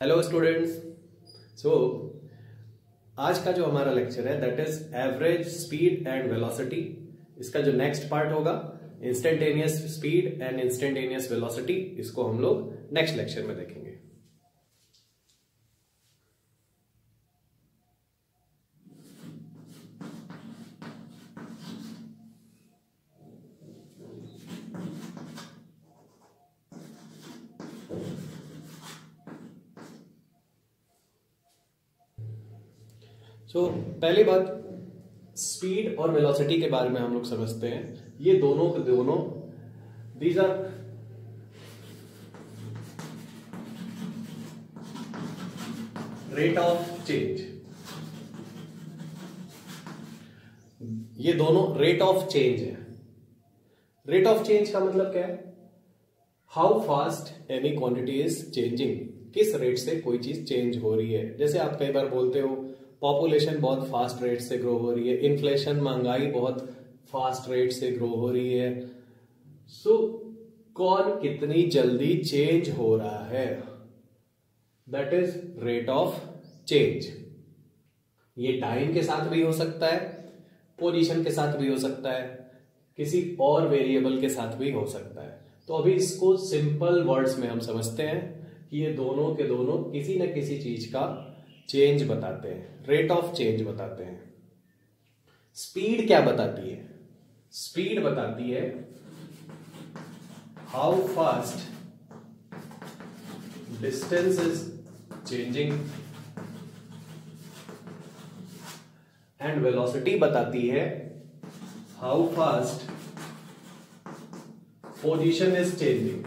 Hello students so आज का जो हमारा लेक्चर है that is average speed and velocity इसका जो नेक्स्ट पार्ट होगा instantaneous speed and instantaneous velocity इसको हम लोग नेक्स्ट लेक्चर में देखेंगे सो so, पहली बात स्पीड और वेलोसिटी के बारे में हम लोग समझते हैं। ये दोनों के दोनों these are rate of change ये दोनों रेट ऑफ़ चेंज है। रेट ऑफ़ चेंज का मतलब क्या है? How fast any quantity is changing किस रेट से कोई चीज़ चेंज हो रही है? जैसे आप कई बार बोलते हो पॉपुलेशन बहुत फास्ट रेट से ग्रो हो रही है इन्फ्लेशन महँगाई बहुत फास्ट रेट से ग्रो हो रही है। सो so, कौन कितनी जल्दी चेंज हो रहा है? That is rate of change ये टाइम के साथ भी हो सकता है पोजीशन के साथ भी हो सकता है किसी और वेरिएबल के साथ भी हो सकता है। तो अभी इसको सिंपल वर्ड्स में हम समझते हैं कि ये दोनों के दोनों किसी न किसी चीज़ का चेंज बताते हैं रेट ऑफ़ चेंज बताते हैं। स्पीड क्या बताती है? स्पीड बताती है how fast distance is changing and velocity बताती है how fast position is changing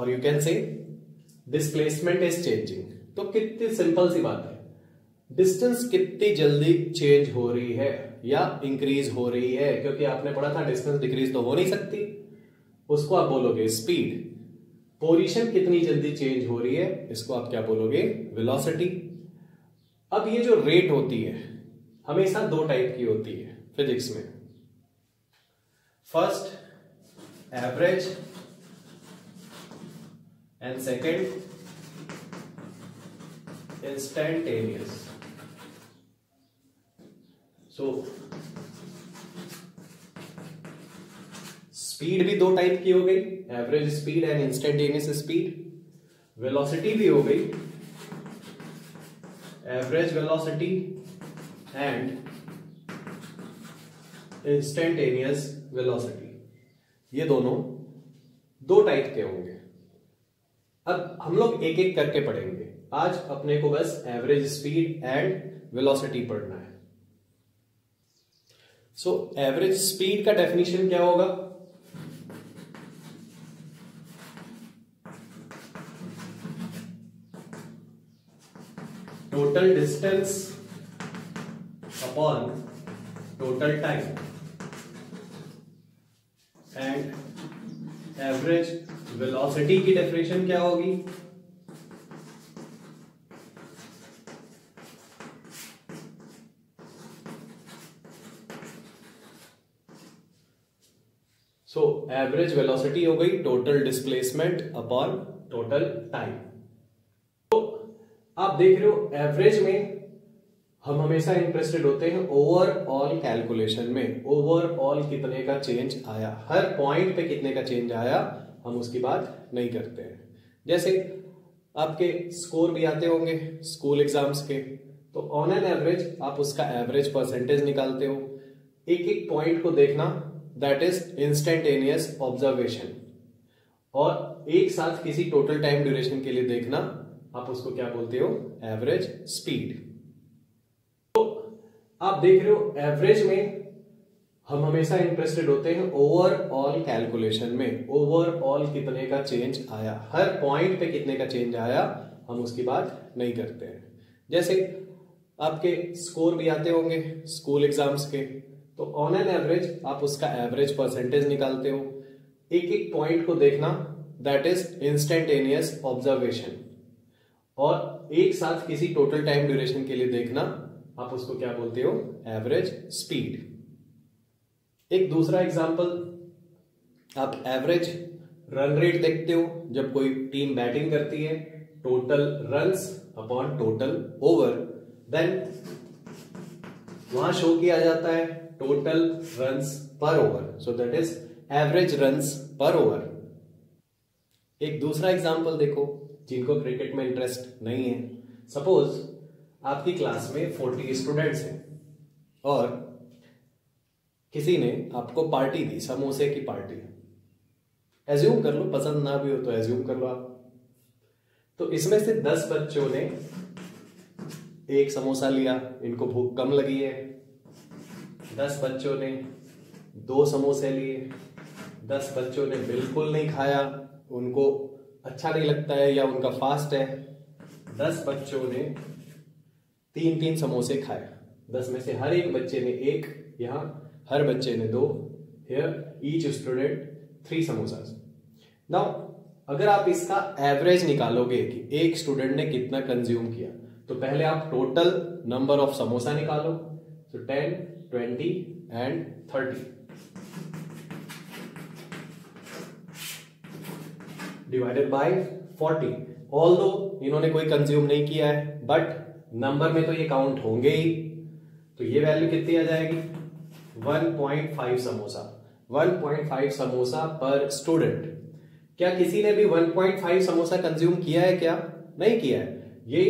और you can say displacement is changing तो कितनी सिंपल सी बात है। डिस्टेंस कितनी जल्दी चेंज हो रही है या इंक्रीज हो रही है? क्योंकि आपने पढ़ा था डिस्टेंस डिक्रीज तो हो नहीं सकती। उसको आप बोलोगे स्पीड पोजीशन कितनी जल्दी चेंज हो रही है, इसको आप क्या बोलोगे? वेलोसिटी अब ये जो रेट होती है, हमेशा दो टाइप की होती है फिजिक्स में। First average and second, instantaneous. So speed भी दो टाइप की हो गई average speed and instantaneous speed velocity भी हो गई average velocity and instantaneous velocity ये दोनों दो टाइप के होंगे। अब हम लोग एक एक करके पढ़ेंगे। आज अपने को बस एवरेज स्पीड एंड वेलोसिटी पढ़ना है। सो एवरेज स्पीड का डेफिनेशन क्या होगा? Total distance upon total time and average velocity की डेफिनेशन क्या होगी? सो एवरेज वेलोसिटी हो गई total displacement upon total time तो आप देख रहे हो एवरेज में हम हमेशा इंटरेस्टेड होते हैं ओवरऑल कैलकुलेशन में। ओवरऑल कितने का चेंज आया? हर पॉइंट पे कितने का चेंज आया? हम उसकी बात नहीं करते हैं। जैसे आपके स्कोर भी आते होंगे स्कूल एग्ज़ाम्स के तो ऑन एन एवरेज आप उसका एवरेज परसेंटेज निकालते हो। एक एक पॉइंट को देखना दैट इज़ इंस्टेंटेनियस ऑब्जर्वेशन और एक साथ किसी टोटल टाइम ड्यूरेशन के लिए देखना, आप उसको क्या बोलते हो? एवरेज स्पीड तो आप देख रहे हो एवरेज में हम हमेशा इंटरेस्टेड होते हैं ओवरऑल कैलकुलेशन में। ओवरऑल कितने का चेंज आया? हर पॉइंट पे कितने का चेंज आया? हम उसकी बात नहीं करते हैं। जैसे आपके स्कोर भी आते होंगे स्कूल एग्ज़ाम्स के तो ऑन एन एवरेज आप उसका एवरेज परसेंटेज निकालते हो। एक एक पॉइंट को देखना दैट इज़ इंस्टेंटेनियस ऑब्जर्वेशन और एक साथ किसी टोटल टाइम ड्यूरेशन के लिए देखना, आप उसको क्या बोलते हो? एवरेज स्पीड एक दूसरा एग्ज़ाम्पल आप एवरेज रन रेट देखते हो, जब कोई टीम बैटिंग करती है total runs upon total over then वहाँ शो किया जाता है total runs per over so that is average runs per over एक दूसरा एग्जांपल देखो, जिनको क्रिकेट में इंटरेस्ट नहीं है. सपोज़ आपकी क्लास में फोर्टी स्टूडेंट्स हैं, और किसी ने आपको पार्टी दी, समोसे की पार्टी। एज्यूम कर लो, पसंद ना भी हो तो एज्यूम कर लो आप। तो इसमें से दस बच्चों ने एक समोसा लिया, इनको भूख कम लगी है। दस बच्चों ने दो समोसे लिए। दस बच्चों ने बिल्कुल नहीं खाया, उनको अच्छा नहीं लगता है या उनका फास्ट है। दस बच्चों ने तीन तीन समोसे खाए। दस में से हर एक बच्चे ने एक यहाँ हर बच्चे ने दो here each student three samosa now अगर आप इसका एवरेज निकालोगे कि एक स्टूडेंट ने कितना कंज्यूम किया तो पहले आप टोटल नंबर ऑफ़ समोसा निकालो. तो ten twenty and thirty divided by forty all दो इन्होंने कोई कंज्यूम नहीं किया है बट नंबर में तो ये काउंट होंगे ही. तो ये वैल्यू कितनी आ जाएगी? 1.5 समोसा 1.5 समोसा पर स्टूडेंट क्या किसी ने भी 1.5 समोसा कंज्यूम किया है क्या? नहीं किया है। ये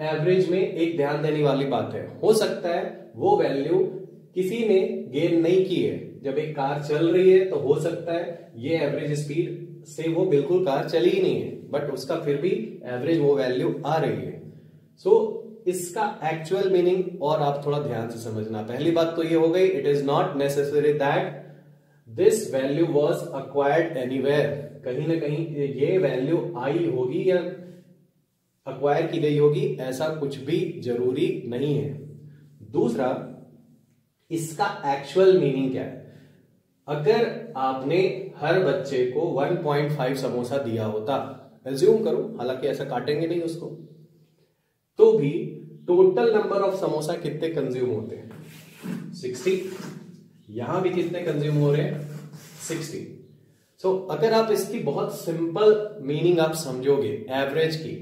एवरेज में एक ध्यान देने वाली बात है। हो सकता है वो वैल्यू किसी ने गेन नहीं की है। जब एक कार चल रही है तो हो सकता है ये एवरेज स्पीड से वो बिल्कुल कार चली ही नहीं है। बट उसका फिर भी एवरेज वो वैल्यू आ रही है। सो so, इसका एक्चुअल मीनिंग और आप थोड़ा ध्यान से समझना। पहली बात तो ये हो गई it is not necessary that this value was acquired anywhere कहीं ना कहीं ये वैल्यू आई होगी या अक्वायर की गई होगी, ऐसा कुछ भी ज़रूरी नहीं है। दूसरा, इसका एक्चुअल मीनिंग क्या है? अगर आपने हर बच्चे को 1.5 समोसा दिया होता एज्यूम करो, हालाँकि ऐसा काटेंगे नहीं उसको तो भी टोटल नंबर ऑफ़ समोसा कितने कंज्यूम होते हैं? 60 यहाँ भी कितने कंज्यूम हो रहे हैं? 60 सो so, अगर आप इसकी बहुत सिंपल मीनिंग आप समझोगे एवरेज की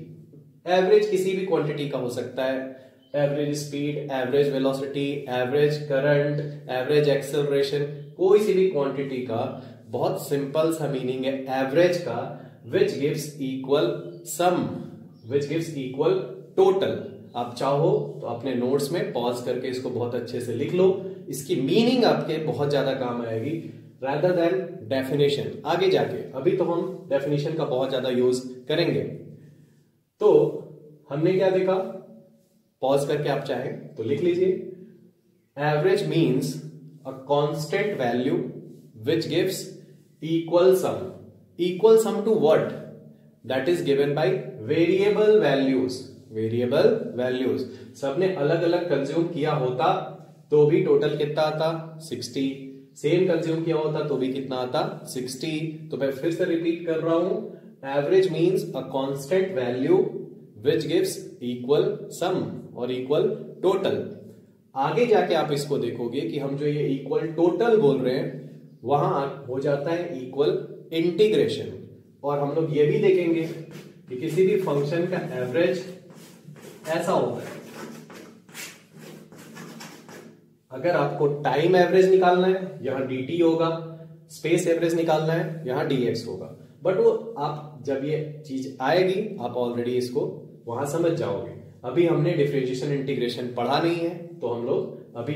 एवरेज किसी भी क्वांटिटी का हो सकता है. Average speed average velocity average current average acceleration कोई सी भी क्वांटिटी का बहुत सिंपल सा मीनिंग है एवरेज का which gives equal sum which gives equal total आप चाहो तो अपने नोट्स में पॉज करके इसको बहुत अच्छे से लिख लो। इसकी मीनिंग आपके बहुत ज़्यादा काम आएगी। Rather देन डेफिनेशन आगे जाके, अभी तो हम डेफिनेशन का बहुत ज़्यादा यूज़ करेंगे। तो हमने क्या देखा? पॉज करके आप चाहें तो लिख लीजिए। Average means a constant value which gives equal sum equal sum to what that is given by variable values variable values सबने अलग अलग कंज्यूम किया होता तो भी टोटल कितना आता? 60 सेम कंज्यूम किया होता तो भी कितना आता? 60 तो मैं फिर से रिपीट कर रहा हूँ। Average means a constant value which gives equal sum और इक्वल टोटल आगे जाके आप इसको देखोगे कि हम जो ये इक्वल टोटल बोल रहे हैं, वहाँ हो जाता है इक्वल इंटीग्रेशन और हम लोग ये भी देखेंगे कि किसी भी फ़ंक्शन का एवरेज ऐसा होता है। अगर आपको टाइम एवरेज निकालना है, यहाँ डी होगा स्पेस एवरेज निकालना है, यहाँ डीएक्स होगा। बट वो आप, जब ये चीज़ आएगी, आप ऑलरेडी इसको वहाँ समझ जाओगे। अभी हमने डिफ्रेंशिएशन इंटीग्रेशन पढ़ा नहीं है तो हम लोग अभी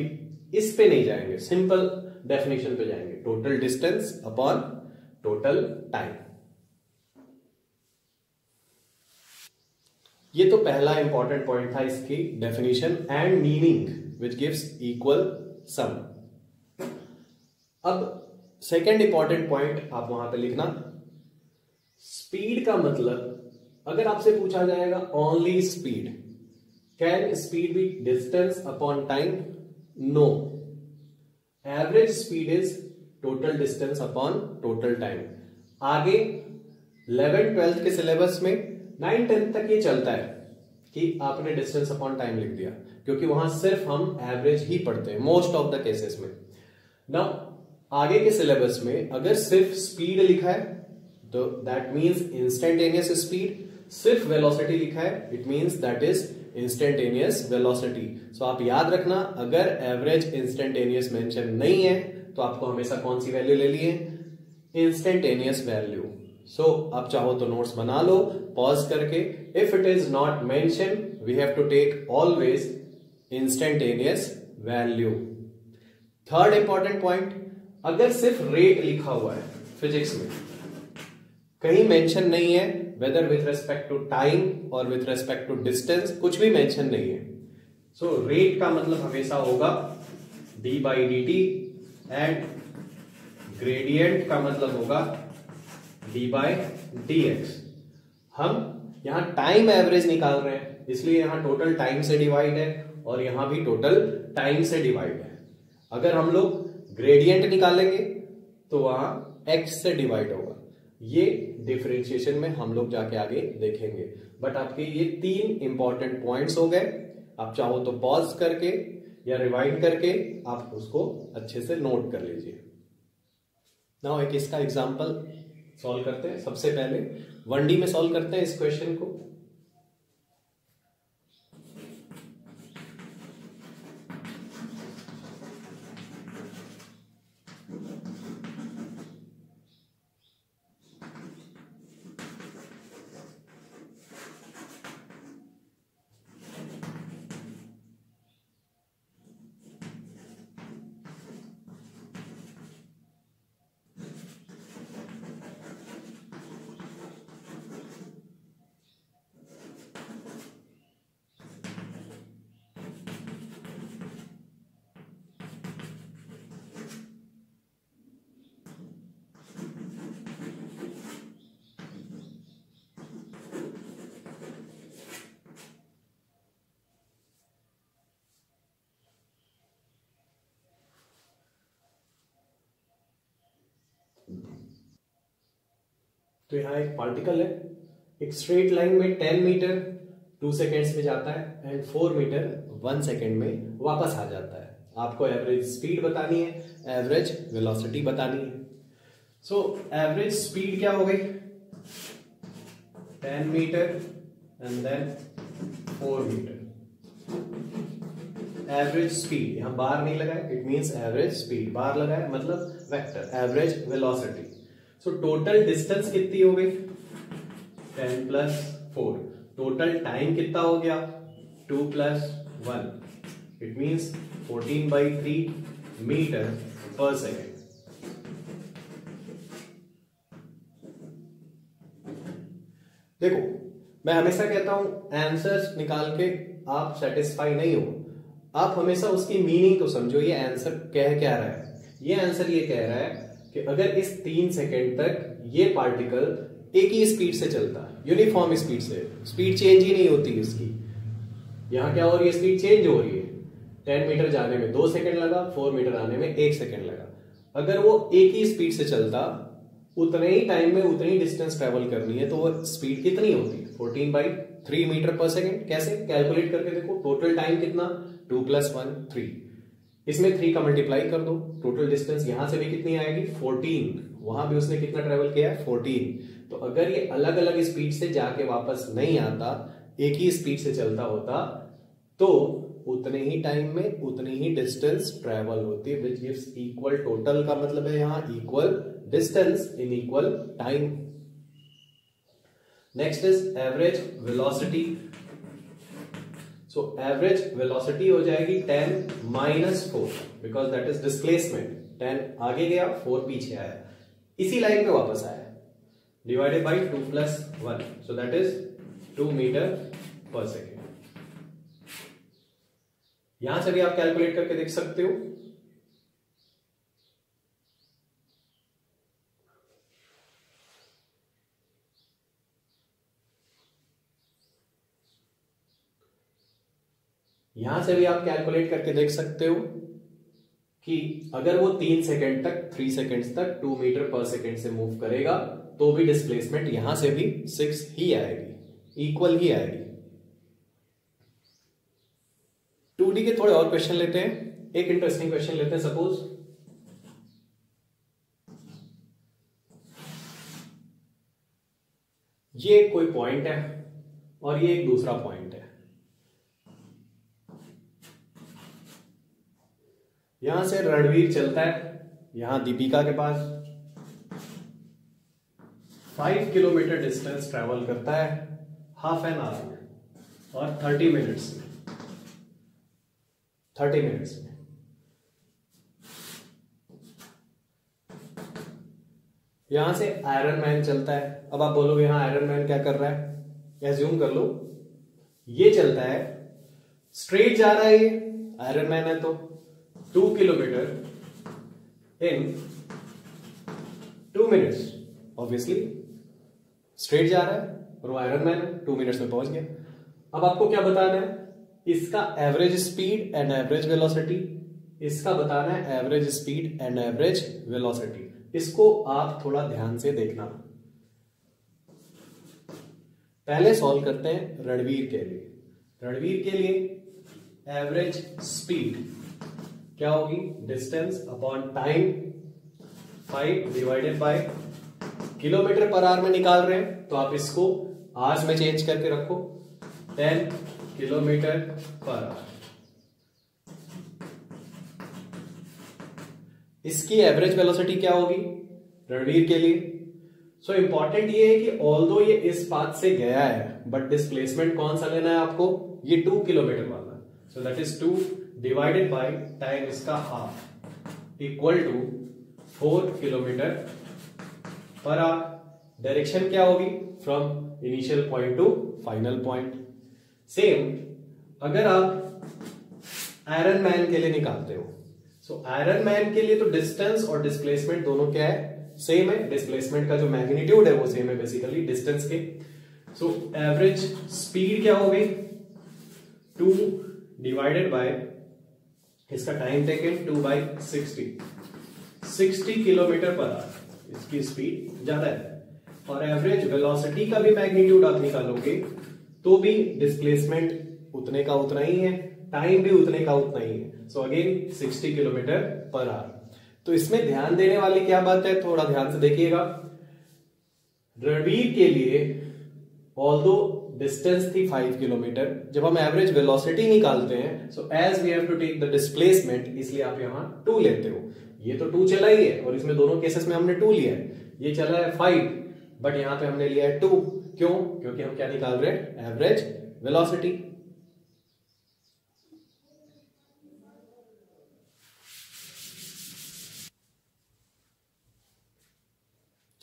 इस पे नहीं जाएँगे। सिंपल डेफिनेशन पे जाएँगे। Total distance upon total time ये तो पहला इंपॉर्टेंट पॉइंट था इसकी definition and meaning which gives equal sum अब सेकेंड इंपॉर्टेंट पॉइंट आप वहाँ पे लिखना। स्पीड का मतलब अगर आपसे पूछा जाएगा only speed can speed be distance upon time no average speed is total distance upon total time आगे 11 ट्वेल्थ के सिलेबस में नाइन टेंथ तक ये चलता है कि आपने डिस्टेंस अपॉन टाइम लिख दिया, क्योंकि वहाँ सिर्फ़ हम एवरेज ही पढ़ते हैं मोस्ट ऑफ़ द केसेस में। ना आगे के सिलेबस में अगर सिर्फ़ स्पीड लिखा है तो दैट मींस इंस्टेंटेनियस स्पीड सिर्फ़ वेलोसिटी लिखा है it means that is instantaneous velocity so आप याद रखना, अगर एवरेज इंस्टेंटेनियस मेंशन नहीं है तो आपको हमेशा कौन सी वैल्यू ले ली है? इंस्टेंटेनियस वैल्यू सो आप चाहो तो नोट्स बना लो पॉज करके। If it is not mention we have to take always instantaneous value third important point अगर सिर्फ़ रेट लिखा हुआ है फिजिक्स में कहीं मेंशन नहीं है whether with respect to time और विथ रेस्पेक्ट टू डिस्टेंस कुछ भी मेंशन नहीं है। सो so, रेट का मतलब हमेशा होगा d by d t and gradient का मतलब होगा डी बाई डी एक्स हम यहाँ टाइम एवरेज निकाल रहे हैं, इसलिए यहाँ टोटल टाइम से डिवाइड है और यहाँ भी टोटल टाइम से डिवाइड है। अगर हम लोग ग्रेडियंट निकालेंगे तो वहाँ एक्स से डिवाइड होगा। ये डिफ्रेंशिएशन में हम लोग जाके आगे देखेंगे। बट आपके ये तीन इंपॉर्टेंट पॉइंट्स हो गए। आप चाहो तो पॉज करके या रिवाइंड करके आप उसको अच्छे से नोट कर लीजिए। नाउ एक इसका एग्जांपल सॉल्व करते हैं। सबसे पहले वन डी में सॉल्व करते हैं इस क्वेश्चन को। तो यहाँ एक पार्टिकल है। एक स्ट्रेट लाइन में टेन मीटर टू सेकेंड्स में जाता है and four metre one second में वापस आ जाता है। आपको एवरेज स्पीड बतानी है एवरेज वेलोसिटी बतानी है। सो एवरेज स्पीड क्या हो गई? Ten metre and then four metre average speed यहाँ बार नहीं लगाए it means average speed bar लगाए मतलब vector average velocity so total distance कितनी हो गई? Ten plus four total time कितना हो गया? Two plus one it means fourteen by three metre पर सेकेंड देखो, मैं हमेशा कहता हूँ आंसर्स निकाल के आप सेटिस्फाई नहीं हो। आप हमेशा उसकी मीनिंग को समझो, ये आंसर कह क्या रहा है? ये आंसर ये कह रहा है कि अगर इस तीन सेकेंड तक ये पार्टिकल एक ही स्पीड से चलता यूनिफॉर्म स्पीड से स्पीड चेंज ही नहीं होती इसकी। यहाँ क्या हो रही है? स्पीड चेंज हो रही है। टेन मीटर जाने में दो सेकेंड लगा फोर मीटर आने में एक सेकेंड लगा। अगर वो एक ही स्पीड से चलता, उतने ही टाइम में उतनी डिस्टेंस ट्रेवल करनी है तो वो स्पीड कितनी होती है? फोर्टीन बाई थ्री मीटर पर सेकेंड कैसे? कैलकुलेट करके देखो टोटल टाइम कितना? टू प्लस वन थ्री इसमें थ्री का मल्टीप्लाई कर दो टोटल डिस्टेंस यहाँ से भी कितनी आएगी? फोर्टीन वहाँ भी उसने कितना ट्रेवल किया है? फोर्टीन तो अगर ये अलग अलग स्पीड से जाके वापस नहीं आता, एक ही स्पीड से चलता होता तो उतने ही टाइम में उतनी ही डिस्टेंस ट्रेवल होती है विच गिव्स इक्वल टोटल का मतलब है यहाँ equal distance in equal time next is average velocity so average velocity हो जाएगी ten minus four because that is displacement ten आगे गया फोर पीछे आया। इसी लाइन में वापस आया। Divided by two plus one so that is two metre पर सेकेंड यहाँ से भी आप कैलकुलेट करके देख सकते हो। यहाँ से भी आप कैलकुलेट करके देख सकते हो कि अगर वो तीन सेकेंड तक थ्री सेकेंड तक टू मीटर पर सेकेंड से मूव करेगा तो भी डिस्प्लेसमेंट यहाँ से भी सिक्स ही आएगी इक्वल ही आएगी। टू के थोड़े और क्वेश्चन लेते हैं। एक इंटरेस्टिंग क्वेश्चन लेते हैं सपोज़ ये कोई पॉइंट है और ये एक दूसरा पॉइंट है। यहाँ से रणवीर चलता है, यहाँ दीपिका के पास। फाइव किलोमीटर डिस्टेंस ट्रेवल करता है हाफ़ एन आवर में, और थर्टी मिनट्स में। थर्टी मिनट्स में। यहाँ से आयरन मैन चलता है। अब आप बोलोगे यहाँ आयरन मैन क्या कर रहा है? एज्यूम कर लो। ये चलता है। स्ट्रेट जा रहा है ये। आयरन मैन है तो। Two kilometre in two minutes obviously straight जा रहा है, और वो आयरन मैन टू मिनट्स में पहुँच गया। अब आपको क्या बताना है? इसका average speed and average velocity इसका बताना है average speed and average velocity इसको आप थोड़ा ध्यान से देखना। पहले सॉल्व करते हैं रणवीर के लिए। रणवीर के लिए एवरेज स्पीड क्या होगी? Distance upon time five divided by kilometre पर आवर में निकाल रहे हैं तो आप इसको आवर्स में चेंज करके रखो। टेन किलोमीटर पर आवर इसकी एवरेज वेलोसिटी क्या होगी? रणवीर के लिए। सो so, इंपॉर्टेंट ये है कि ऑल दो ये इस पाथ से गया है बट डिस्प्लेसमेंट कौन सा लेना है आपको? ये टू किलोमीटर वाला। So that is two divided by time इसका half equal to four kilometre पर आवर डायरेक्शन क्या होगी from initial point to final point same अगर आप आयरन मैन के लिए निकालते हो सो आयरन मैन के लिए तो डिस्टेंस और डिस्प्लेसमेंट दोनों क्या है? सेम है। डिस्प्लेसमेंट का जो मैग्नीट्यूड है वो सेम है बेसिकली डिस्टेंस के। सो एवरेज स्पीड क्या हो गई टू डिवाइडेड बाय इसका time taken two by sixty sixty kilometre पर आवर इसकी स्पीड ज़्यादा है। और एवरेज वेलोसिटी का भी मैग्नीट्यूड आप निकालोगे तो भी डिस्प्लेसमेंट उतने का उतना ही है टाइम भी उतने का उतना ही है। सो अगेन 60 किलोमीटर पर आवर तो इसमें ध्यान देने वाली क्या बात है, थोड़ा ध्यान से देखिएगा। रणवीर के लिए ऑल डिस्टेंस थी फाइव किलोमीटर जब हम एवरेज वेलोसिटी निकालते हैं so as we have to take the displacement इसलिए आप यहाँ टू लेते हो. ये तो टू चला ही है, और इसमें दोनों केसेस में हमने टू लिया है. ये चला है फाइव बट यहाँ पे हमने लिया है टू क्यों? क्योंकि हम क्या निकाल रहे हैं? एवरेज वेलोसिटी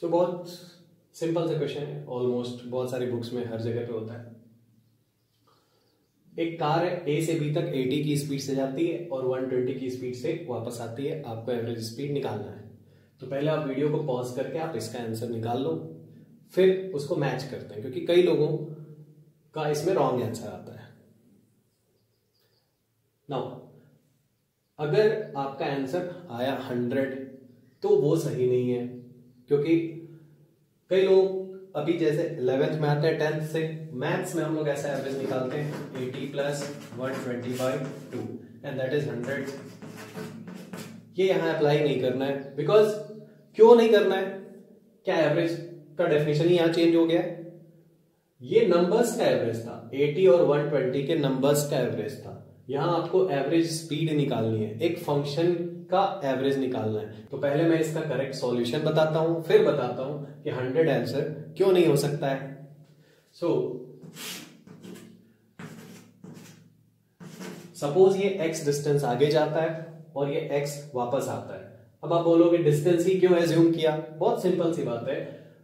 तो बहुत सिंपल सा क्वेश्चन है ऑलमोस्ट बहुत सारी बुक्स में हर जगह पे होता है। एक कार ए से बी तक 80 की स्पीड से जाती है और 120 की स्पीड से वापस आती है। आपको एवरेज स्पीड निकालना है। तो पहले आप वीडियो को पॉज करके आप इसका आंसर निकाल लो, फिर उसको मैच करते हैं, क्योंकि कई लोगों का इसमें रॉन्ग आंसर आता है। नाउ अगर आपका आंसर आया हंड्रेड तो वो सही नहीं है, क्योंकि कई लोग अभी जैसे इलेवेंथ में आते हैं टेंथ से मैथ्स में हम लोग ऐसा एवरेज निकालते हैं eighty plus one twenty five two and that is hundred ये यहाँ अप्लाई नहीं करना है बिकॉज़ क्यों नहीं करना है? क्या एवरेज का डेफिनेशन ही यहाँ चेंज हो गया है? ये नंबर्स का एवरेज था 80 और 120 के नंबर्स का एवरेज था। यहाँ आपको एवरेज स्पीड निकालनी है। एक फ़ंक्शन का एवरेज निकालना है। तो पहले मैं इसका करेक्ट सॉल्यूशन बताता हूँ, फिर बताता हूँ कि 100 आंसर क्यों नहीं हो सकता है। सो सपोज़ ये x डिस्टेंस आगे जाता है और ये x वापस आता है। अब आप बोलोगे डिस्टेंस ही क्यों एज्यूम किया? बहुत सिंपल सी बात है।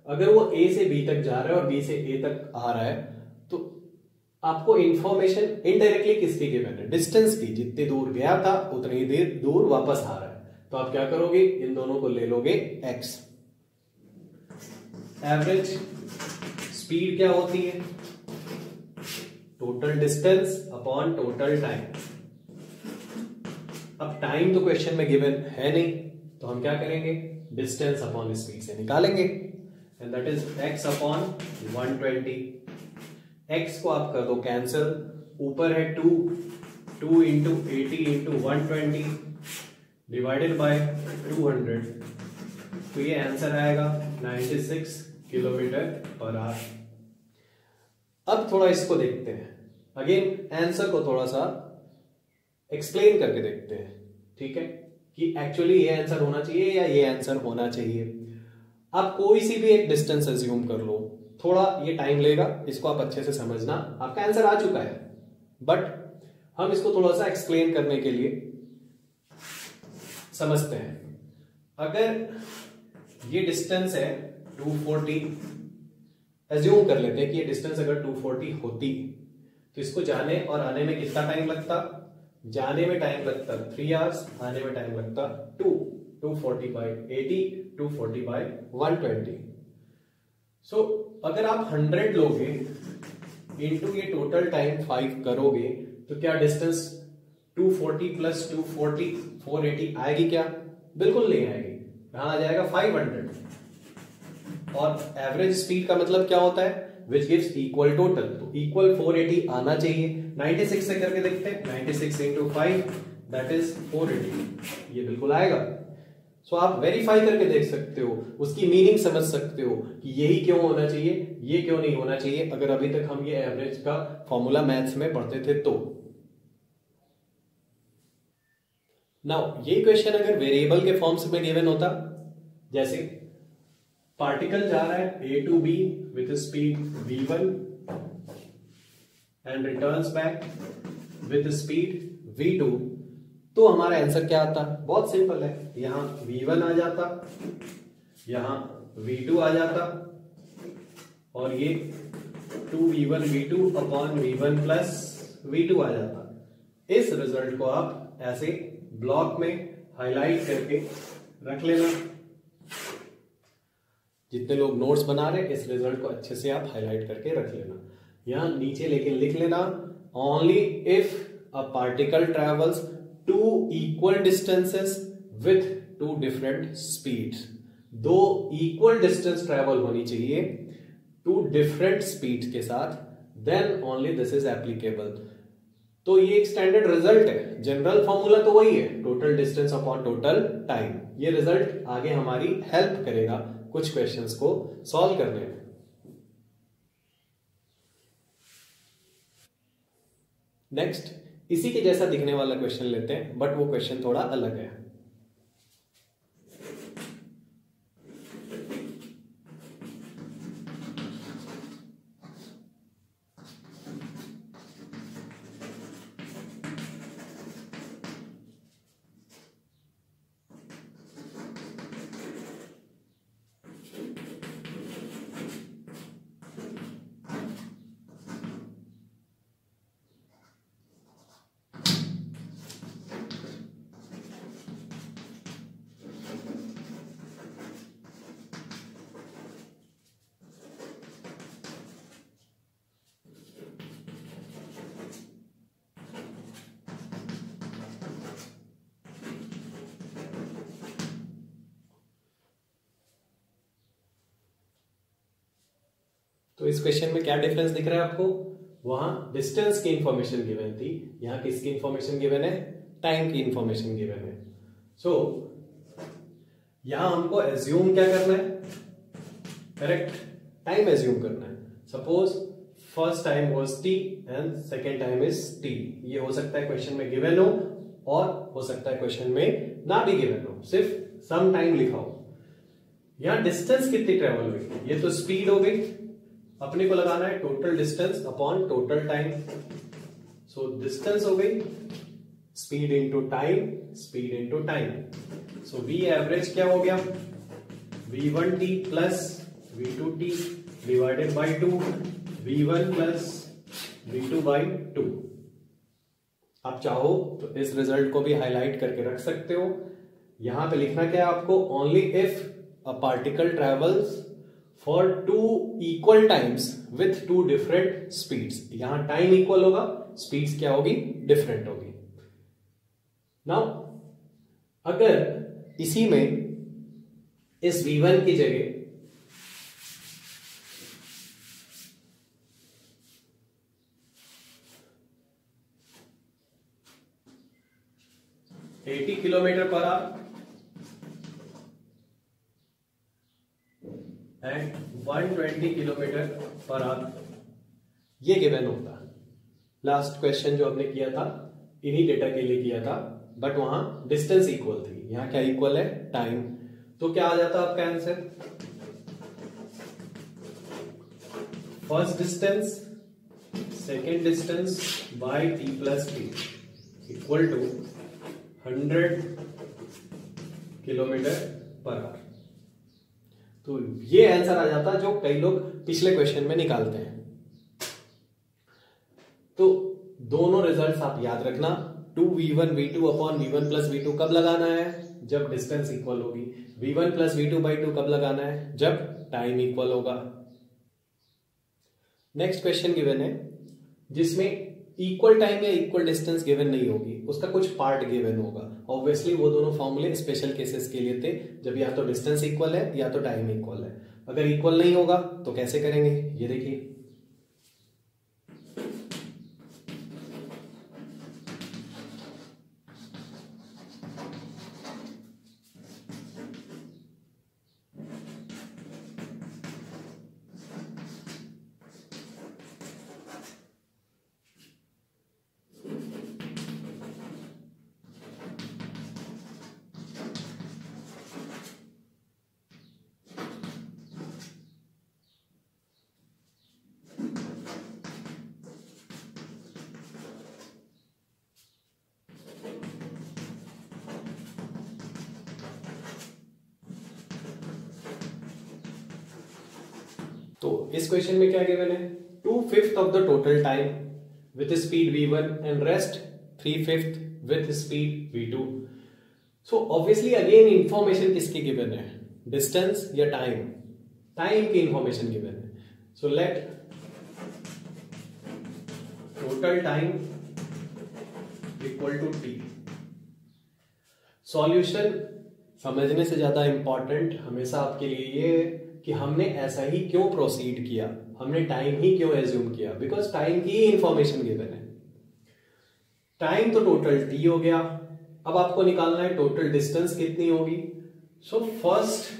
अगर वो a से b तक जा रहा है और b से a तक आ रहा है आपको इंफॉर्मेशन इनडायरेक्टली किसकी गिवन है? डिस्टेंस की, जितनी दूर गया था, उतनी देर दूर वापस आ रहा है। तो आप क्या करोगे? इन दोनों को ले लोगे x एवरेज स्पीड क्या होती है? Total distance upon total time अब टाइम तो क्वेश्चन में गिवन है नहीं। तो हम क्या करेंगे? डिस्टेंस अपॉन स्पीड से निकालेंगे। And that is x upon 120 x को आप कर दो कैंसिल ऊपर है two two into eighty into one twenty divided by two hundred तो ये आंसर आएगा 96 किलोमीटर पर आवर अब थोड़ा इसको देखते हैं. अगेन आंसर को थोड़ा सा एक्सप्लेन करके देखते हैं. ठीक है? कि एक्चुअली ये आंसर होना चाहिए या ये आंसर होना चाहिए? आप कोई सी भी एक डिस्टेंस एज्यूम कर लो. थोड़ा ये टाइम लेगा, इसको आप अच्छे से समझना। आपका आंसर आ चुका है। बट हम इसको थोड़ा सा एक्सप्लेन करने के लिए समझते हैं। अगर ये डिस्टेंस है 240 एज्यूम कर लेते हैं कि ये डिस्टेंस अगर 240 होती तो इसको जाने और आने में कितना टाइम लगता? जाने में टाइम लगता थ्री आवर्स आने में टाइम लगता two two forty by eighty two forty by one twenty so अगर आप हंड्रेड लोगे इंटू ये टोटल टाइम फाइव करोगे तो क्या डिस्टेंस 240 प्लस 240 480 आएगी क्या? बिल्कुल नहीं आएगी। यहाँ आ जाएगा 500 और एवरेज स्पीड का मतलब क्या होता है? विच गिव्स इक्वल टोटल तो इक्वल 480 आना चाहिए। 96 से करके देखते हैं। 96 six into five that is 480 ये बिल्कुल आएगा। सो आप वेरीफाई करके देख सकते हो, उसकी मीनिंग समझ सकते हो कि यही क्यों होना चाहिए, ये क्यों नहीं होना चाहिए। अगर अभी तक हम ये एवरेज का फॉर्मूला मैथ्स में पढ़ते थे तो। नाउ ये क्वेश्चन अगर वेरिएबल के फॉर्म्स में गिवन होता, जैसे पार्टिकल जा रहा है A to B with speed v one and returns back with speed v two तो हमारा आंसर क्या आता? बहुत सिंपल है। यहाँ वन आ जाता, यहाँ टू आ जाता, और ये two v one v two upon v one plus v two आ जाता। इस रिज़ल्ट को आप ऐसे ब्लॉक में हाईलाइट करके रख लेना। जितने लोग नोट्स बना रहे इस रिज़ल्ट को अच्छे से आप हाईलाइट करके रख लेना। यहाँ नीचे लेकिन लिख लेना only if a particle travels equal distances with two different speeds दो इक्वल डिस्टेंस ट्रेवल होनी चाहिए टू डिफरेंट स्पीड के साथ then only this is applicable तो ये एक स्टैंडर्ड रिज़ल्ट है. जनरल फॉर्मूला तो वही है. Total distance upon total time ये रिज़ल्ट आगे हमारी हेल्प करेगा कुछ क्वेश्चंस को सॉल्व करने में. नेक्स्ट इसी के जैसा दिखने वाला क्वेश्चन लेते हैं बट वो क्वेश्चन थोड़ा अलग है। तो इस क्वेश्चन में क्या डिफरेंस दिख रहा है आपको? वहाँ डिस्टेंस की इंफॉर्मेशन गिवन थी। यहाँ किसकी इंफॉर्मेशन गिवन है? टाइम की इंफॉर्मेशन गिवन है। सो so, यहाँ हमको एज्यूम क्या करना है? करेक्ट टाइम एज्यूम करना है। Suppose first time was t and second time is t ये हो सकता है क्वेश्चन में गिवन हो और हो सकता है क्वेश्चन में ना भी गिवन हो। सिर्फ़ सम टाइम लिखा हो। यहाँ डिस्टेंस कितनी ट्रेवल हुई? ये तो स्पीड हो गई। अपने को लगाना है total distance upon total time so distance हो गई speed into time speed into time so v average क्या हो गया? V one t plus v two t divided by two v one plus v two by two आप चाहो तो इस result को भी हाईलाइट करके रख सकते हो। यहाँ पे लिखना क्या है आपको? Only if a particle travels for two equal times with two different speeds यहाँ टाइम इक्वल होगा स्पीड्स क्या होगी? डिफरेंट होगी. नाउ अगर इसी में इस v1 की जगह एटी किलोमीटर पर आवर एंड 120 किलोमीटर पर आवर ये गिवन होता। लास्ट क्वेश्चन जो हमने किया था, इन्हीं डेटा के लिए किया था बट वहाँ डिस्टेंस इक्वल थी। यहाँ क्या इक्वल है? टाइम तो क्या आ जाता आपका answer first distance second distance by t plus t equal to hundred kilometre पर आवर तो ये आंसर आ जाता है जो कई लोग पिछले क्वेश्चन में निकालते हैं। तो दोनों रिजल्ट्स आप याद रखना। Two v one, v two upon v one plus v two कब लगाना है? जब डिस्टेंस इक्वल होगी। V one plus v two by two कब लगाना है? जब टाइम इक्वल होगा। नेक्स्ट क्वेश्चन गिवन है, जिसमें इक्वल टाइम या इक्वल डिस्टेंस गिवन नहीं होगी, उसका कुछ पार्ट गिवन होगा। ऑब्वियसली वो दोनों फॉर्मूले स्पेशल केसेस के लिए थे, जब या तो डिस्टेंस इक्वल है या तो टाइम इक्वल है। अगर इक्वल नहीं होगा तो कैसे करेंगे? ये देखिए। तो इस क्वेश्चन में क्या गिवन है? Two fifth of the total time with speed v one and rest three fifth with speed v two so obviously again information किसकी गिवन है? डिस्टेंस या टाइम टाइम की इंफॉर्मेशन गिवन है. So let total time equal to t solution समझने से ज़्यादा important हमेशा आपके लिए ये कि हमने ऐसा ही क्यों प्रोसीड किया? हमने टाइम ही क्यों एज्यूम किया? बिकॉज़ टाइम की इंफॉर्मेशन गिवन है। टाइम तो टोटल टी हो गया। अब आपको निकालना है टोटल डिस्टेंस कितनी होगी? So first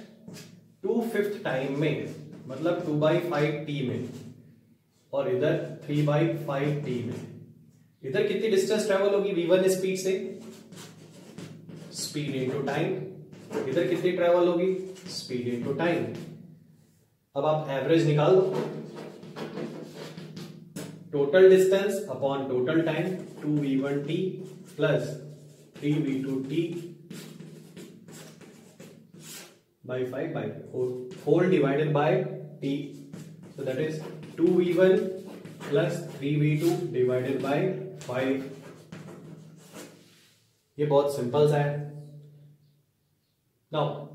two fifth time में मतलब टू बाई फाइव टी में, और इधर थ्री बाई फाइव टी में। इधर कितनी डिस्टेंस ट्रेवल होगी? वी वन स्पीड से। स्पीड इंटू टाइम इधर कितनी ट्रेवल होगी? स्पीड इंटू टाइम अब आप एवरेज निकाल दो। Total distance upon total time two v one t plus three v two t by five by four divided by t so that is two v one plus three v two divided by five ये बहुत simple सा है। Now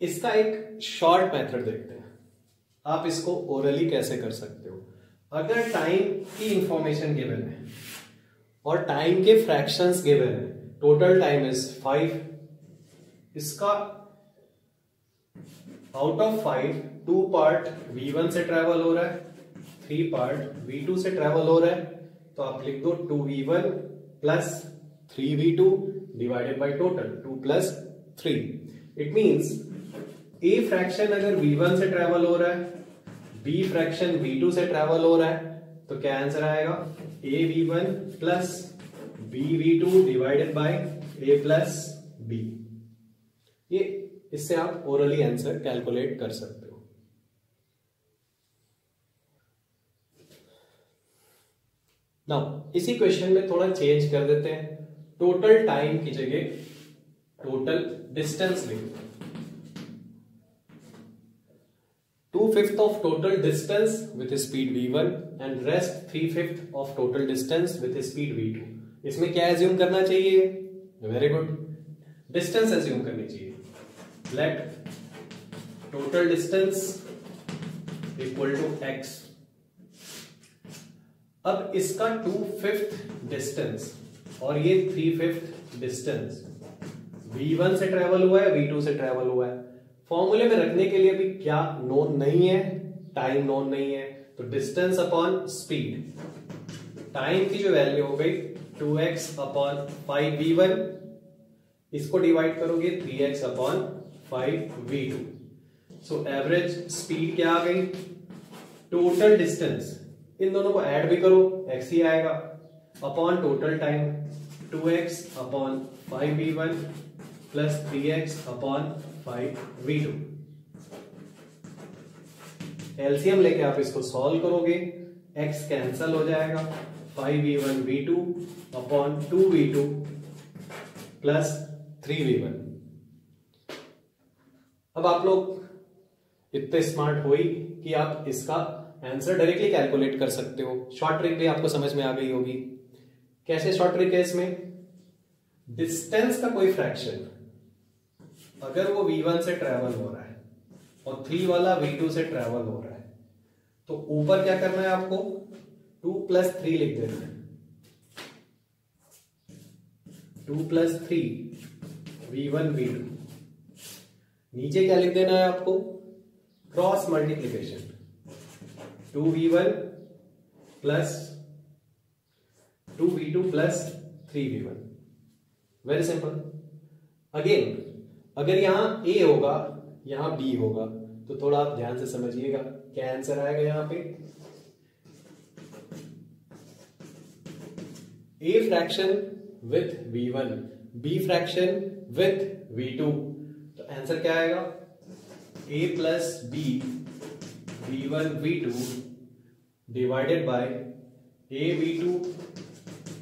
इसका एक short method देखते हैं। आप इसको ओरली कैसे कर सकते हो? अगर टाइम की इंफॉर्मेशन गिवन है और टाइम के फ्रैक्शंस गिवन है टोटल टाइम इज़ फाइव इसका out of five two part v one से ट्रेवल हो रहा है थ्री पार्ट वी टू से ट्रेवल हो रहा है तो आप लिख दो two v one plus three v two divided by total two plus three it means a fraction अगर v1 से ट्रेवल हो रहा है बी फ्रैक्शन v2 से ट्रेवल हो रहा है तो क्या आंसर आएगा? A v one plus b v two divided by a plus b ये, इससे आप ओरली आंसर कैलकुलेट कर सकते हो। नाउ इसी क्वेश्चन में थोड़ा चेंज कर देते हैं। टोटल टाइम की जगह टोटल डिस्टेंस लिखते हैं। Two fifth of total distance with speed V one and rest three fifth of total distance with speed V two इसमें क्या एज्यूम करना चाहिए? वेरी गुड डिस्टेंस एज्यूम करनी चाहिए. Let total distance equal to x अब इसका two fifth distance और ये थ्री फिफ्थ डिस्टेंस v1 से ट्रेवल हुआ है v2 से ट्रेवल हुआ है। फॉर्मूले में रखने के लिए भी क्या नोन नहीं है टाइम नोन नहीं है तो डिस्टेंस अपॉन स्पीड टाइम की जो वैल्यू हो गई two x upon five V one इसको डिवाइड करोगे three x upon five two so average speed क्या आ गई? टोटल डिस्टेंस इन दोनों को ऐड भी करो एक्स ही आएगा. Upon total time two x upon five V one plus three x upon five V two LCM लेके आप इसको सॉल्व करोगे एक्स कैंसल हो जाएगा five V one V two upon two V two plus three V one अब आप लोग इतने स्मार्ट हो ही कि आप इसका आंसर डायरेक्टली कैलकुलेट कर सकते हो। शॉर्ट ट्रिक भी आपको समझ में आ गई होगी। कैसे शॉर्ट ट्रिक है इसमें? डिस्टेंस का कोई फ्रैक्शन अगर वो v1 से ट्रेवल हो रहा है और थ्री वाला v2 से ट्रेवल हो रहा है तो ऊपर क्या करना है आपको? टू प्लस थ्री लिख देना है। Two plus three V one V two नीचे क्या लिख देना है आपको? Cross multiplication two V one plus two V two plus three V one very simple again अगर यहाँ ए होगा, यहाँ बी होगा तो थोड़ा आप ध्यान से समझिएगा। क्या आंसर आएगा यहाँ पे? A fraction with V one B fraction with V two तो आंसर क्या आएगा? A plus B V one V two divided by A V two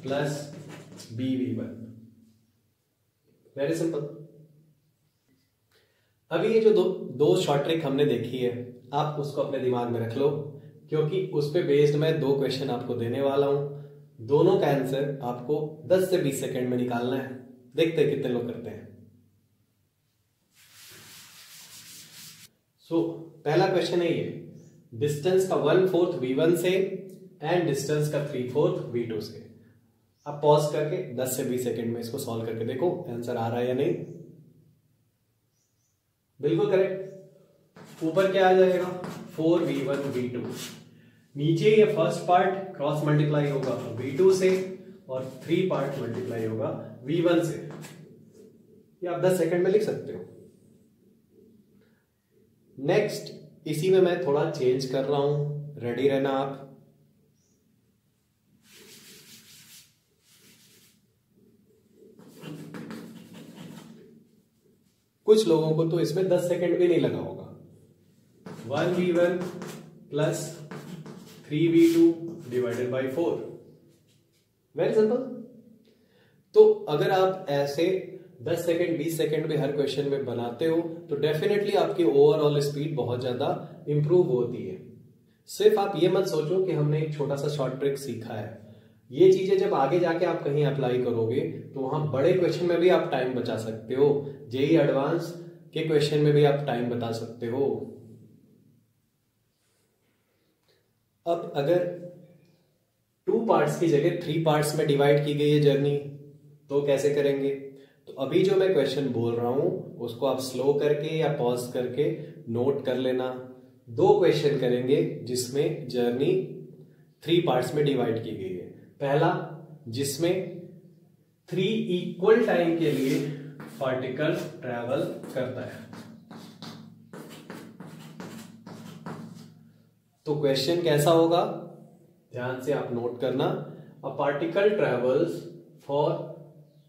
plus B V one very simple अभी ये जो दो दो शॉर्ट ट्रिक हमने देखी है आप उसको अपने दिमाग में रख लो क्योंकि उस पर बेस्ड मैं दो क्वेश्चन आपको देने वाला हूँ। दोनों का आंसर आपको 10 से 20 सेकंड में निकालना है। देखते हैं कितने लोग करते हैं। सो so, पहला क्वेश्चन है ये। डिस्टेंस का वन फोर्थ वी वन से एंड डिस्टेंस का थ्री फोर्थ वी टू से। आप पॉज करके 10 से 20 सेकंड में इसको सॉल्व करके देखो आंसर आ रहा है या नहीं। बिल्कुल करेक्ट ऊपर क्या आ जाएगा? Four V one V two नीचे ये फ़र्स्ट पार्ट क्रॉस मल्टीप्लाई होगा वी टू से और थ्री पार्ट मल्टीप्लाई होगा वी वन से. ये आप दस सेकंड में लिख सकते हो. नेक्स्ट इसी में मैं थोड़ा चेंज कर रहा हूँ. रेडी रहना आप? कुछ लोगों को तो इसमें दस सेकेंड भी नहीं लगा होगा। One V one plus three V two divided by four. Very simple तो अगर आप ऐसे 10 सेकंड 20 सेकंड में हर क्वेश्चन में बनाते हो तो डेफिनेटली आपकी ओवरऑल स्पीड बहुत ज़्यादा इंप्रूव होती है। सिर्फ़ आप ये मत सोचो कि हमने एक छोटा सा शॉर्ट ट्रिक सीखा है। ये चीज़ें जब आगे जाके आप कहीं अप्लाई करोगे तो वहाँ बड़े क्वेश्चन में भी आप टाइम बचा सकते हो। जेई एडवांस के क्वेश्चन में भी आप टाइम बता सकते हो। अब अगर टू पार्ट्स की जगह थ्री पार्ट्स में डिवाइड की गई है जर्नी तो कैसे करेंगे? तो अभी जो मैं क्वेश्चन बोल रहा हूँ, उसको आप स्लो करके या पॉज करके नोट कर लेना। दो क्वेश्चन करेंगे जिसमें जर्नी थ्री पार्ट्स में डिवाइड की गई है। पहला, जिसमें थ्री इक्वल टाइम के लिए पार्टिकल ट्रेवल करता है। तो क्वेश्चन कैसा होगा? ध्यान से आप नोट करना। A particle travels for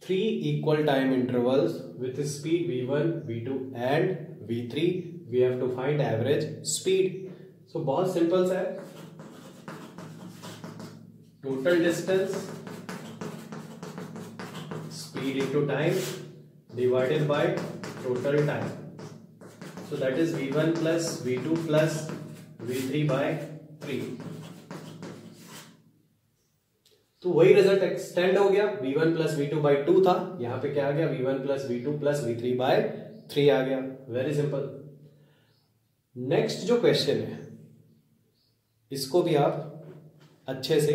three equal time intervals with speed V one V two and V three we have to find average speed so बहुत सिंपल सा है। Total distance, speed into time. Divided by total time. So that is v1 plus v2 plus v3 by 3 तो वही result extend हो गया। V1 plus V two by two था। यहाँ पे क्या आ गया? V1 plus V two plus V three by three आ गया। वेरी सिंपल नेक्स्ट जो क्वेश्चन है, इसको भी आप अच्छे से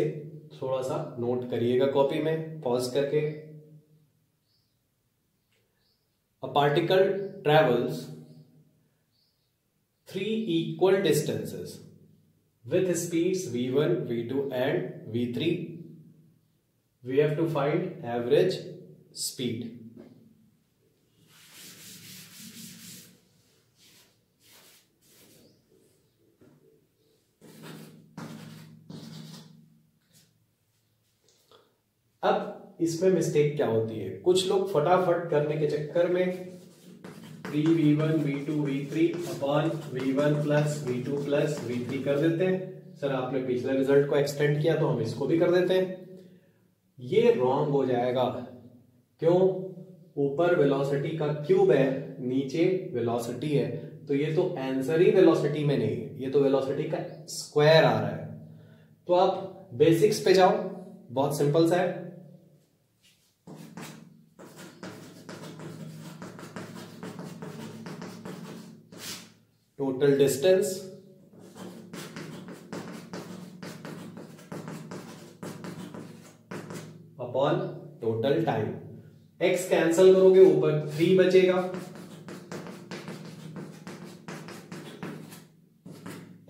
थोड़ा सा नोट करिएगा कॉपी में पॉज करके। a particle travels three equal distances with speeds v1, v2 and v3. We have to find average speed. इसमें मिस्टेक क्या होती है? कुछ लोग फटाफट करने के चक्कर में three V one V two V three upon V one plus V two plus V three कर देते हैं। सर आपने पिछले रिज़ल्ट को एक्सटेंड किया तो हम इसको भी कर देते हैं। ये रॉन्ग हो जाएगा। क्यों? ऊपर वेलोसिटी का क्यूब है, नीचे वेलोसिटी है। तो ये तो आंसर ही वेलोसिटी में नहीं है। ये तो वेलोसिटी का स्क्वायर आ रहा है। तो आप बेसिक्स पे जाओ। बहुत सिंपल सा है। Total distance upon total time x cancel करोगे, ऊपर थ्री बचेगा.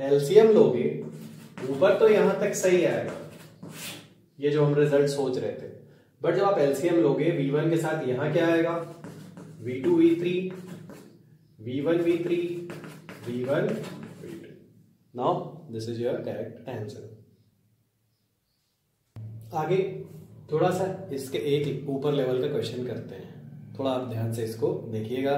एलसीएम लोगे, ऊपर तो यहाँ तक सही आएगा. ये जो हम रिज़ल्ट सोच रहे थे. बट जब आप एलसीएम लोगे V1 के साथ यहाँ क्या आएगा? V2 V3 V1 V3 V1 V2 Now, this is your correct answer. आगे थोड़ा सा इसके एक ऊपर लेवल का क्वेश्चन करते हैं थोड़ा आप ध्यान से इसको देखिएगा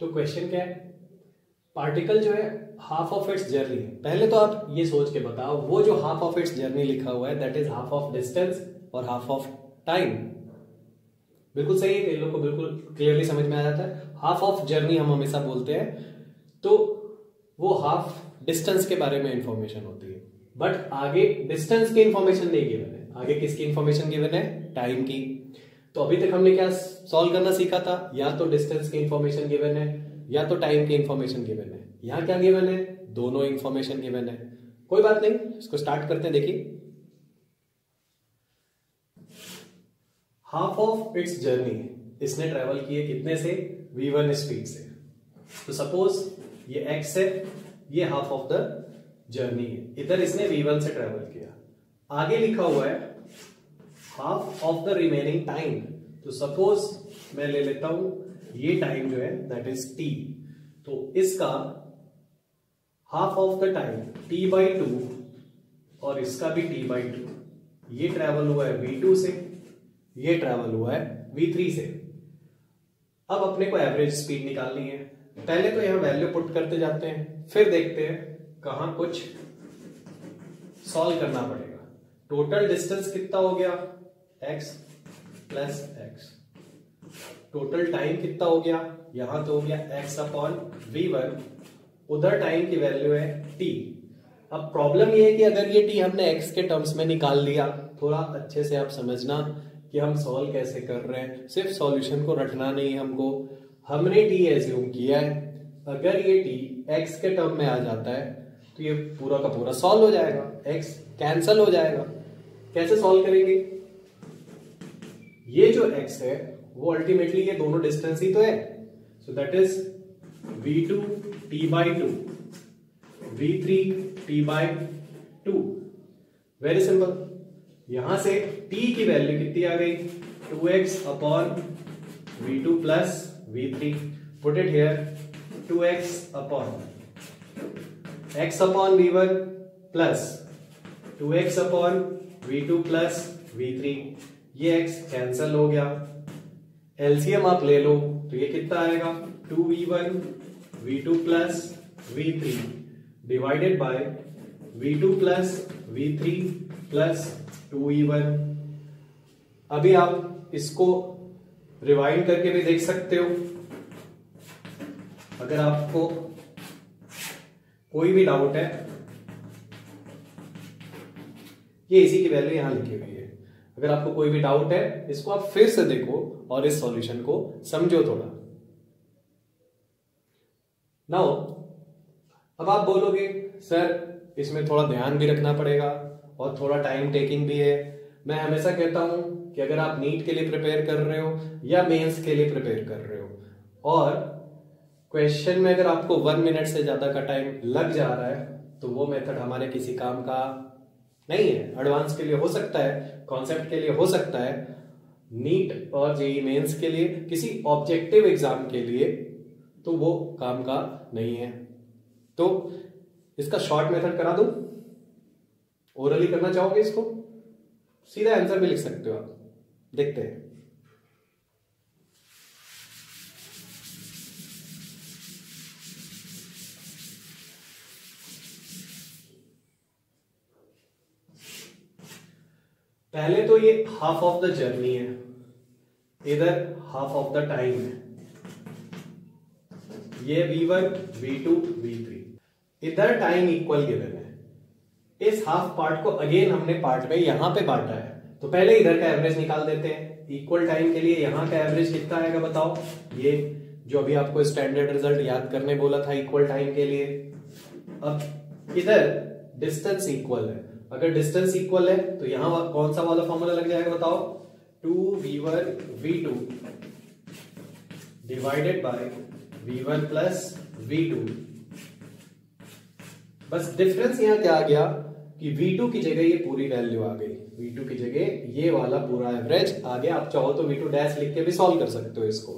तो क्वेश्चन क्या है? पार्टिकल जो है हाफ़ ऑफ़ इट्स जर्नी पहले तो आप ये सोच के बताओ, वो जो हाफ़ ऑफ़ इट्स जर्नी लिखा हुआ है that is half of distance और हाफ़ ऑफ़ टाइम बिल्कुल सही है लोग को बिल्कुल क्लियरली समझ में आ जाता है। हाफ़ ऑफ़ जर्नी हम हमेशा बोलते हैं। तो वो हाफ़ डिस्टेंस के बारे में इंफॉर्मेशन होती है। बट आगे डिस्टेंस की इंफॉर्मेशन नहीं गिवन है। आगे किसकी इंफॉर्मेशन गिवन है? टाइम की। तो अभी तक हमने क्या सॉल्व करना सीखा था? या तो डिस्टेंस की इंफॉर्मेशन गिवन है, या तो टाइम की इंफॉर्मेशन गिवन है। यहाँ क्या गिवन है? दोनों इंफॉर्मेशन गिवन है। कोई बात नहीं, इसको स्टार्ट करते हैं, देखिए। हाफ़ ऑफ़ इट्स जर्नी इसने ट्रेवल किए कितने से? वी वन स्पीड से। तो सपोज़ ये x है, ये हाफ़ ऑफ़ द जर्नी है। इधर इसने वी वन से ट्रेवल किया। आगे लिखा हुआ है half of the remaining time तो सपोज़ मैं ले लेता हूँ, ये टाइम जो है दैट इज़ टी तो इसका half of the time t by two और इसका भी टी बाई टू ये ट्रेवल हुआ है वी टू से, ये ट्रेवल हुआ है वी थ्री से. अब अपने को एवरेज स्पीड निकालनी है. पहले तो यहाँ वैल्यू पुट करते जाते हैं, फिर देखते हैं कहाँ कुछ सॉल्व करना पड़ेगा. टोटल डिस्टेंस कितना हो गया? X plus x total time कितना हो गया? यहाँ तो हो गया एक्स अपॉन वी वन उधर टाइम की वैल्यू है टी अब प्रॉब्लम ये है कि अगर ये टी हमने एक्स के टर्म्स में निकाल लिया, थोड़ा अच्छे से आप समझना कि हम सॉल्व कैसे कर रहे हैं। सिर्फ़ सॉल्यूशन को रटना नहीं हमको। हमने टी एज्यूम किया है। अगर ये टी एक्स के टर्म में आ जाता है तो ये पूरा का पूरा सॉल्व हो जाएगा। एक्स कैंसल हो जाएगा। कैसे सॉल्व करेंगे? ये जो x है, वो अल्टीमेटली ये दोनों डिस्टेंस ही तो है। So that is v2 two t by two V three t by two very simple यहाँ से t की वैल्यू कितनी आ गई? 2x x upon V two plus V three put it here two x upon x upon V one plus two x upon V two plus V three ये x cancel हो गया। LCM आप ले लो तो ये कितना आएगा? Two V one V two plus V three divided by V two plus V three plus two V one अभी आप इसको रिवाइंड करके भी देख सकते हो। अगर आपको कोई भी डाउट है, ये इसी की वैल्यू यहाँ लिखी हुई अगर आपको कोई भी डाउट है, इसको आप फिर से देखो और इस सॉल्यूशन को समझो थोड़ा। नाउ अब आप बोलोगे, सर, इसमें थोड़ा ध्यान भी रखना पड़ेगा और थोड़ा टाइम टेकिंग भी है। मैं हमेशा कहता हूँ कि अगर आप नीट के लिए प्रिपेयर कर रहे हो या मेंस के लिए प्रिपेयर कर रहे हो, और क्वेश्चन में अगर आपको वन मिनट से ज़्यादा का टाइम लग जा रहा है तो वो मेथड हमारे किसी काम का नहीं है। एडवांस के लिए हो सकता है कॉन्सेप्ट के लिए हो सकता है नीट और जेई मेन्स के लिए, किसी ऑब्जेक्टिव एग्ज़ाम के लिए तो वो काम का नहीं है। तो इसका शॉर्ट मेथड करा दू? ओरली करना चाहोगे इसको? सीधा आंसर भी लिख सकते हो आप। देखते हैं। पहले तो ये हाफ़ ऑफ़ द जर्नी है। इधर हाफ़ ऑफ़ द टाइम है। ये v1 v2 v3 इधर टाइम इक्वल गिवन है। इस हाफ़ पार्ट को अगेन हमने पार्ट में यहाँ पे बांटा है। तो पहले इधर का एवरेज निकाल देते हैं। इक्वल टाइम के लिए यहाँ का एवरेज कितना आएगा बताओ? ये जो अभी आपको स्टैंडर्ड रिज़ल्ट याद करने बोला था इक्वल टाइम के लिए। अब इधर डिस्टेंस इक्वल है। अगर डिस्टेंस इक्वल है तो यहाँ कौन सा वाला फॉर्मूला लग जाएगा बताओ? Two V one V two divided by V one plus V two बस डिफरेंस यहाँ क्या आ गया कि V2 की जगह ये पूरी वैल्यू आ गई। V2 की जगह ये वाला पूरा एवरेज आ गया। आप चाहो तो V2 डैश लिख के भी सॉल्व कर सकते हो इसको।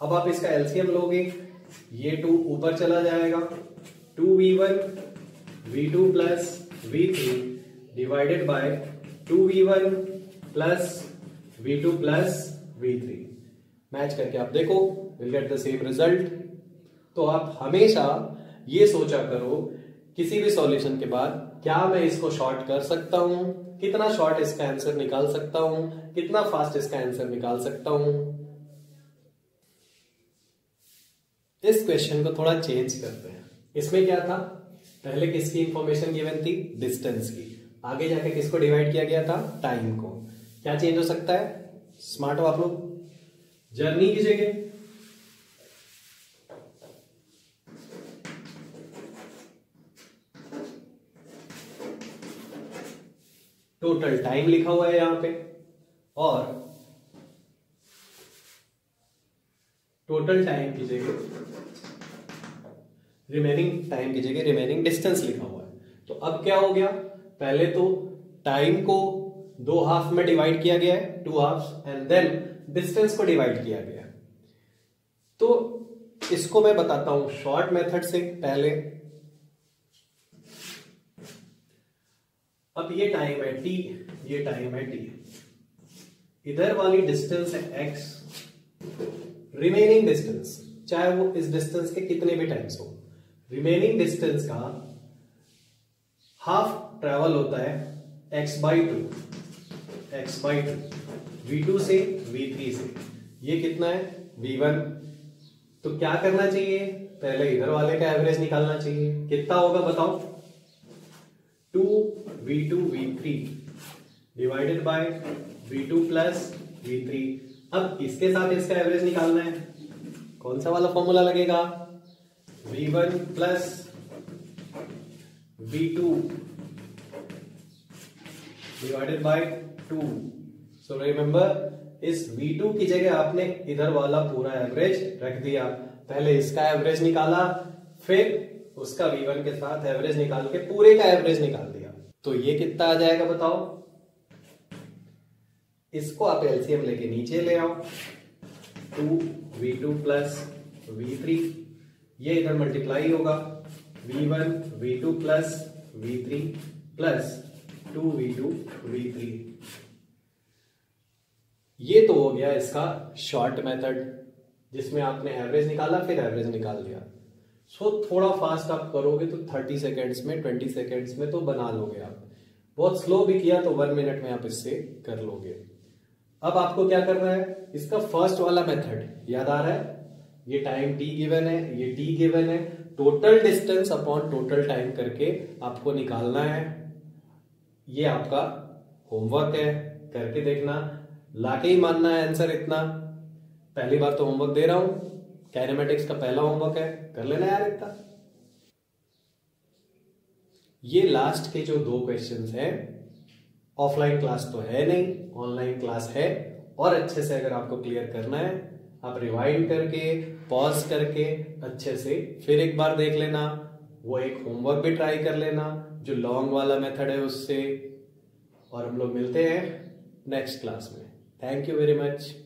अब आप इसका एलसीएम लोगे। ये टू ऊपर चला जाएगा। Two V one V two plus V three divided by two V one plus V two plus V three match करके आप देखो will get the same result तो आप हमेशा ये सोचा करो, किसी भी सॉल्यूशन के बाद, क्या मैं इसको शॉर्ट कर सकता हूँ? कितना शॉर्ट इसका आंसर निकाल सकता हूँ? कितना फास्ट इसका आंसर निकाल सकता हूँ? इस क्वेश्चन को थोड़ा चेंज करते हैं। इसमें क्या था? पहले किसकी इंफॉर्मेशन गिवन थी? डिस्टेंस की। आगे जाके किसको डिवाइड किया गया था? टाइम को। क्या चेंज हो सकता है? स्मार्ट हो आप लोग? जर्नी की जगह टोटल टाइम लिखा हुआ है यहाँ पे। और टोटल टाइम की जगह रिमेनिंग टाइम की जगह रिमेनिंग डिस्टेंस लिखा हुआ है। तो अब क्या हो गया? पहले तो टाइम को दो हाफ़ में डिवाइड किया गया है two half and then distance को डिवाइड किया गया तो इसको मैं बताता हूँ शॉर्ट मेथड से पहले। अब ये टाइम है टी ये टाइम है टी इधर वाली डिस्टेंस है एक्स रिमेनिंग डिस्टेंस चाहे वो इस डिस्टेंस के कितने भी टाइम्स हो। रिमेनिंग डिस्टेंस का हाफ़ ट्रेवल होता है x by two x by two V two से वी थ्री से। ये कितना है? वी वन तो क्या करना चाहिए? पहले इधर वाले का एवरेज निकालना चाहिए। कितना होगा बताओ? Two V two V three divided by V two plus V three अब इसके साथ इसका एवरेज निकालना है? कौन सा वाला फॉर्मूला लगेगा? V one plus V two divided by two so remember इस V2 की जगह आपने इधर वाला पूरा एवरेज रख दिया। पहले इसका एवरेज निकाला, फिर उसका V1 के साथ एवरेज निकाल के पूरे का एवरेज निकाल दिया। तो ये कितना आ जाएगा बताओ? इसको आप एलसीएम लेके नीचे ले आओ। Two V two plus V three ये इधर मल्टीप्लाई होगा। V one V two plus V three plus two V two V three ये तो हो गया इसका शॉर्ट मेथड जिसमें आपने एवरेज निकाला फिर एवरेज निकाल दिया। सो so, थोड़ा फास्ट आप करोगे तो 30 सेकेंड्स में 20 सेकेंड्स में तो बना लोगे आप। बहुत स्लो भी किया तो वन मिनट में आप इससे कर लोगे। अब आपको क्या करना है? इसका फ़र्स्ट वाला मेथड याद आ रहा है? ये टाइम टी गिवन है ये टी गिवन है। Total distance upon total time करके आपको निकालना है। ये आपका होमवर्क है, करके देखना। लाके ही मानना है आंसर इतना। पहली बार तो होमवर्क दे रहा हूँ। कैनेमेटिक्स का पहला होमवर्क है। कर लेना यार इतना। ये लास्ट के जो दो क्वेश्चंस हैं ऑफलाइन क्लास तो है नहीं ऑनलाइन क्लास है। और अच्छे से अगर आपको क्लियर करना है, आप रिवाइंड करके पॉज करके, अच्छे से फिर एक बार देख लेना। वो एक होमवर्क भी ट्राई कर लेना। जो लॉन्ग वाला मेथड है उससे और हम लोग मिलते हैं नेक्स्ट क्लास में. Thank you very much